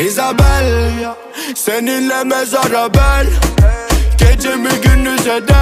Isabel Seninle mezara ben. Gecemi gündüz eder